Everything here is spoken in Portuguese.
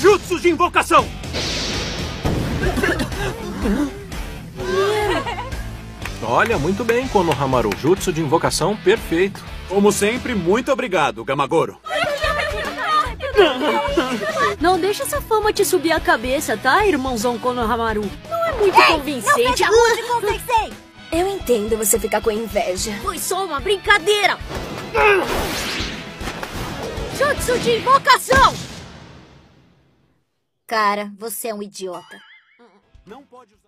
Jutsu de invocação! Olha, muito bem, Konohamaru. Jutsu de invocação perfeito. Como sempre, muito obrigado, Gamagoro. Não deixa essa fama te subir a cabeça, tá, irmãozão Konohamaru? Não é muito convincente. Não seja rude com o sensei! Eu entendo você ficar com inveja. Foi só uma brincadeira. Jutsu de invocação! Cara, você é um idiota. Não pode usar.